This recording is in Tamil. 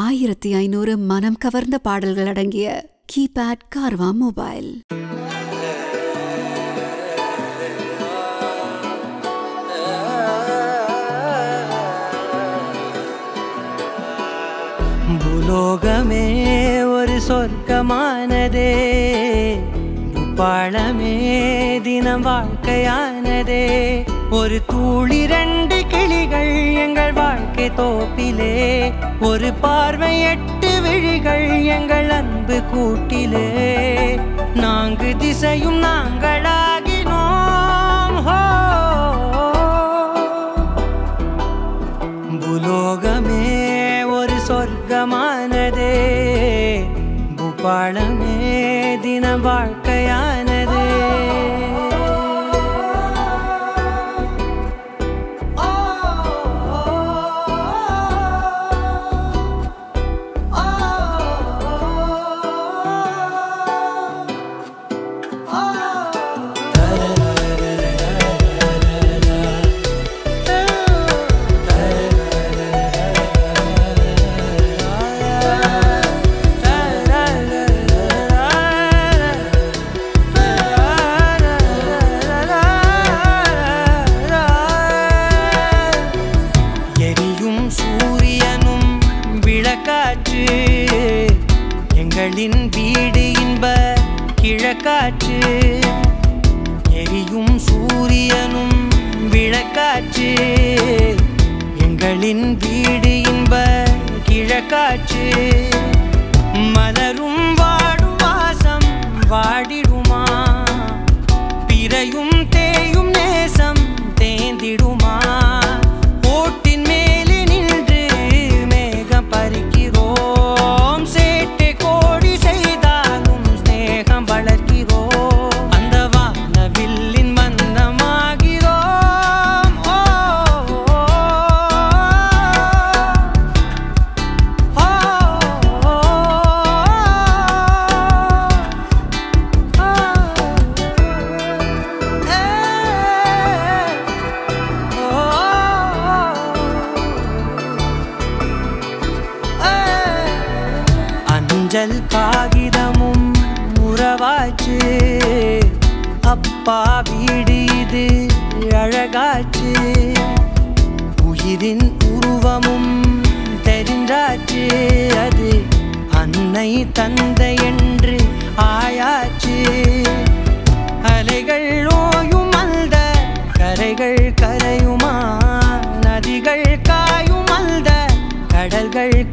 ஆயிரத்தி ஐநூறு மனம் கவர்ந்த பாடல்கள் அடங்கிய கீபேட் கார்வா மொபைல். பூலோகமே ஒரு சொர்க்கமானதே பூப்பாளமே தினம் வாழ்க்கையானதே. ஒரு தூளிரண்டு தோப்பிலே ஒரு பார்வை எட்டு விழிகள் எங்கள் அன்பு கூட்டிலே. நான்கு திசையும் நாங்களாகினோம் புலோகமே ஒரு சொர்க்கமானதே. பூபாளமே தின வாழ்க்கை விளக்காற்று எங்களின் வீடு இன்ப கிழக்காற்று. எரியும் சூரியனும் விளக்காற்று. எங்களின் வீடு இன்ப கிழக்காற்று. மஞ்சள் காகிதமும் உறவாச்சு. அப்பா வீடு இது அழகாச்சு. உயிரின் உருவமும் தெரிஞ்சாச்சு. அது அன்னை தந்தை என்று ஆயாச்சு. அலைகள் ஓயும் அந்த கரைகள் கரையுமா? நதிகள் காயும் அந்த கடல்கள்